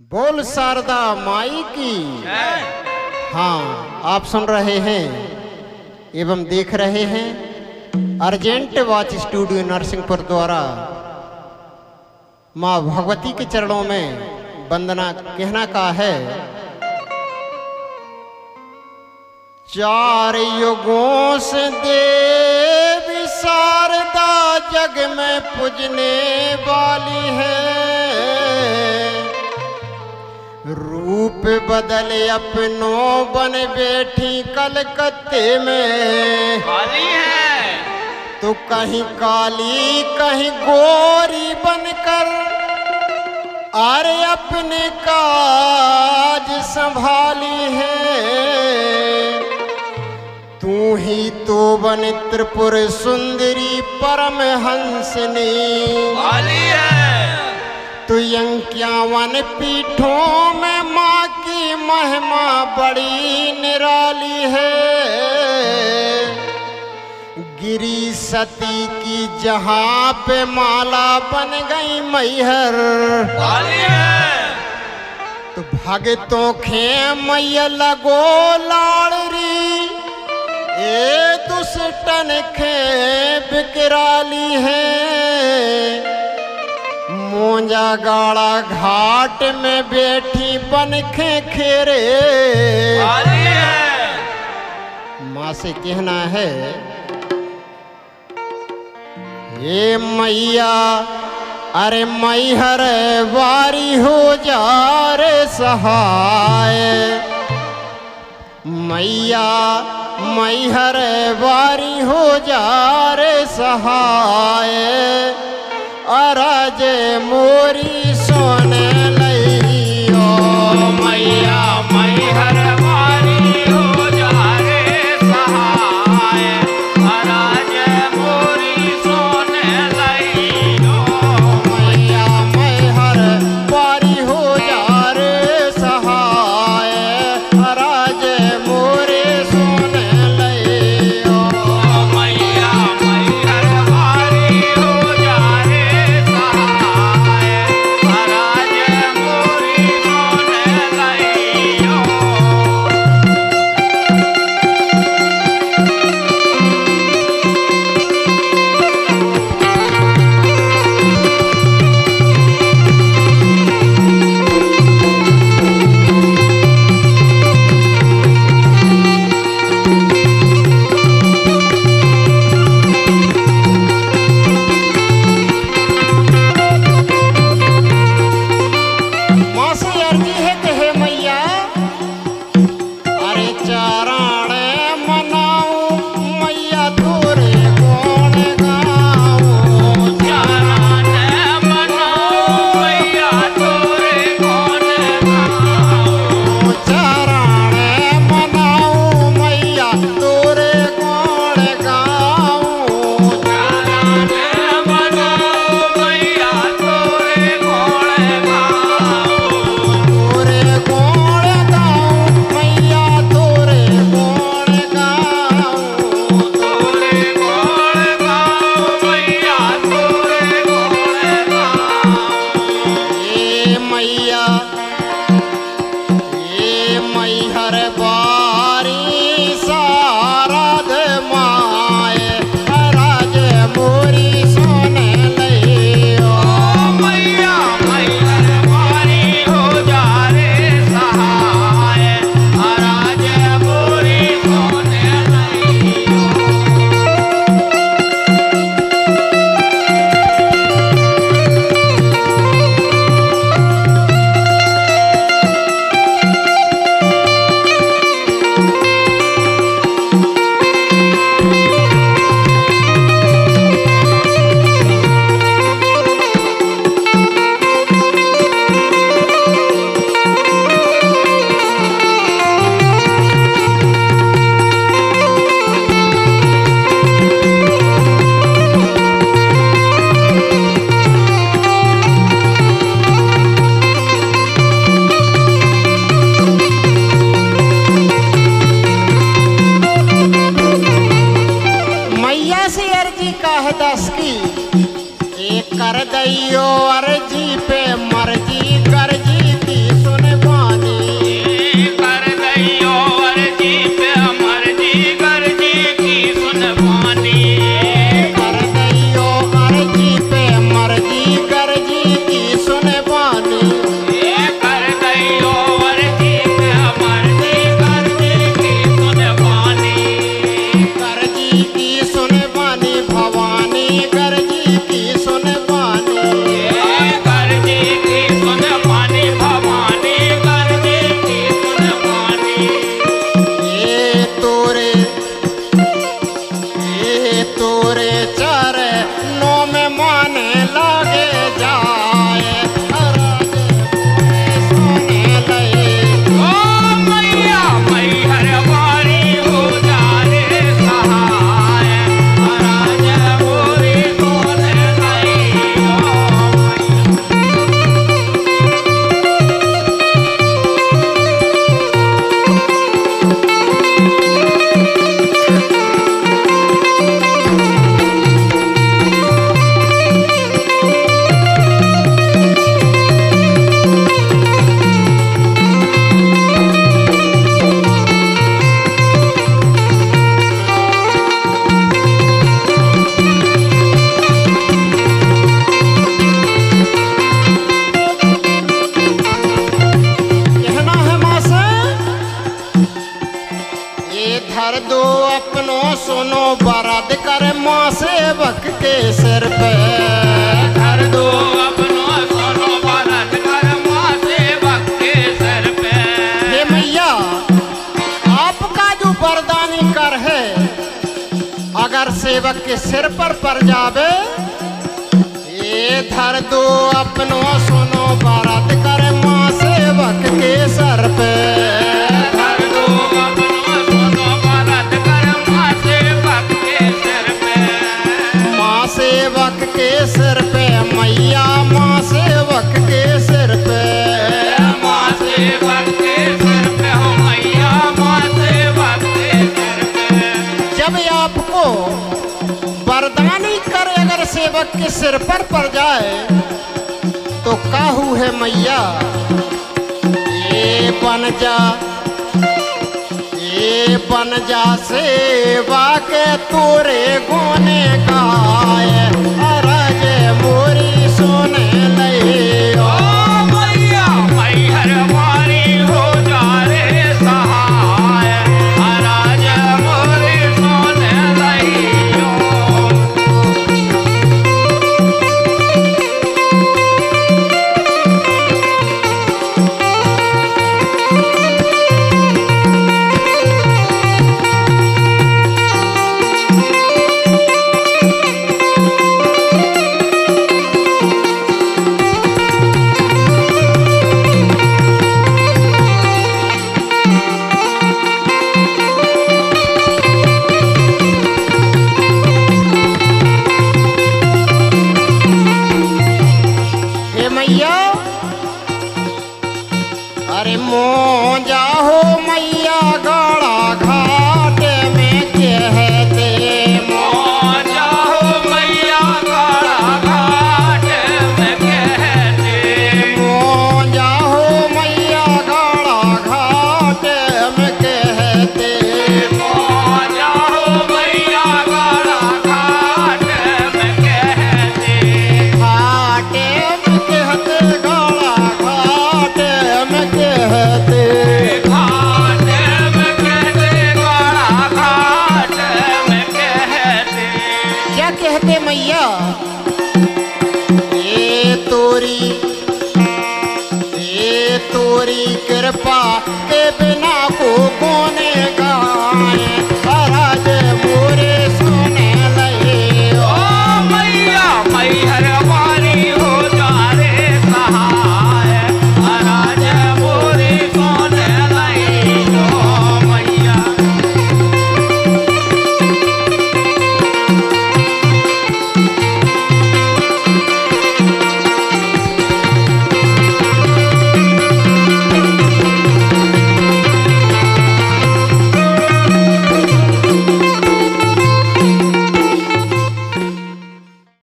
बोल शारदा माई की। हाँ। आप सुन रहे हैं एवं देख रहे हैं अर्जेंट वॉच स्टूडियो नरसिंहपुर द्वारा माँ भगवती के चरणों में वंदना कहना का है। चार युगों से देवी शारदा जग में पूजने वाली है। रूप बदले अपनों बन बैठी कलकत्ते में। काली है। तो कहीं काली कहीं गोरी बनकर अरे अपने काज संभाली है। तू ही तो बन त्रिपुर सुंदरी परम हंसनी काली है तो यंक्यावन पीठों में माँ की महिमा बड़ी निराली है। गिरी सती की जहाँ पे माला बन गई मैहर। तो भगतों खे मैया लगो लाड़री। ए दुष्टन खे बिकराली है। मोंजा गाड़ा घाट में बैठी बनखे खेरे। माँ से कहना है ये मैया अरे मैहर वारी हो जा रे सहाय। मैया मैहर वारी हो जा रे सहाय। अरज मोरी are ji माँ सेवक के सिर पे। कर दो अपनो सोनो भरत कर माँ सेवक के सर पे। हे मैया आपका जो वरदानी कर है अगर सेवक के सिर पर पड़ जावे ये धर दो अपनो सुनो भारत कर माँ सेवक के सर पे। के सिर पर पड़ जाए तो काहू है मैया? ये बन जा ये बन जा सेवा के तोरे गोने गाए। अरज मोरी सोने